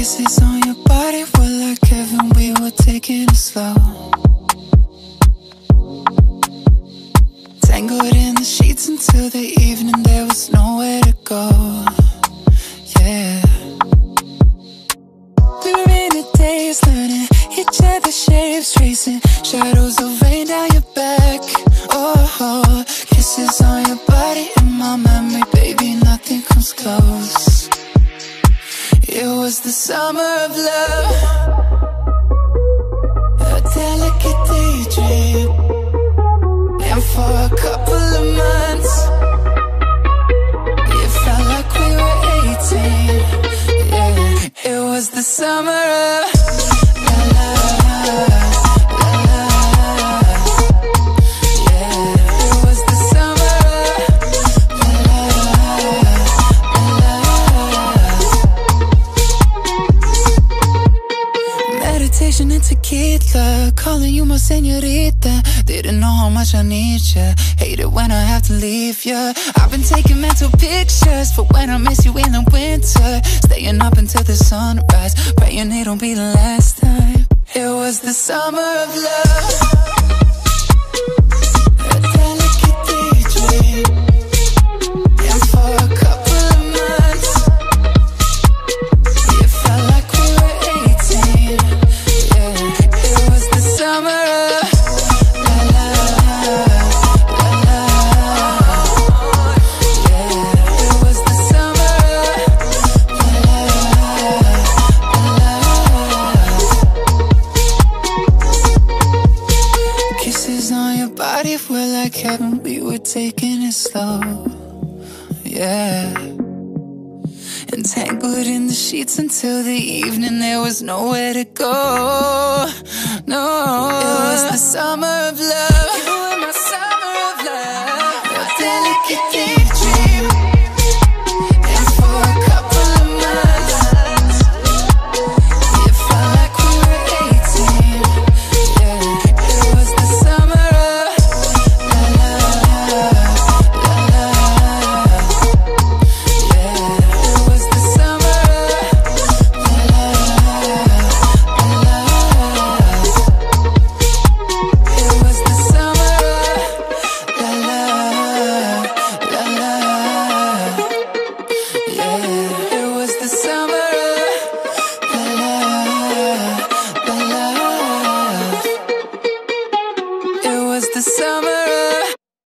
Kisses on your body were like heaven, we were taking it slow. Tangled in the sheets until the evening, there was nowhere to go. Yeah. We were in the days learning each other's shapes, tracing shadows of summer of love, a delicate daydream, and for a couple of months, it felt like we were 18. Yeah, it was the summer of and tequila, calling you my señorita. Didn't know how much I need ya. Hate it when I have to leave ya. I've been taking mental pictures for when I miss you in the winter. Staying up until the sunrise, praying it don't be the last time. It was the summer of love. Like heaven. We were taking it slow. Yeah. Entangled in the sheets until the evening, there was nowhere to go. No, it was the summer of love. You were my summer of love. A delicate daydream.